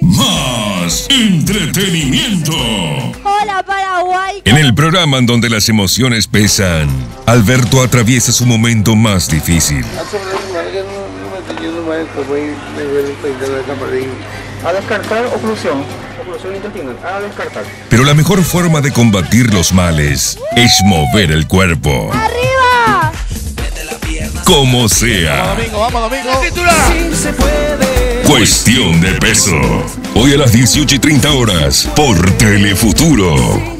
Más entretenimiento. Hola Paraguay. En el programa en donde las emociones pesan, Alberto atraviesa su momento más difícil. A descartar oclusión. A descartar. Pero la mejor forma de combatir los males es mover el cuerpo. ¡Arriba! Como sea. Domingo, vamos, domingo. Cuestión de peso. Hoy a las 18 y 30 horas por Telefuturo.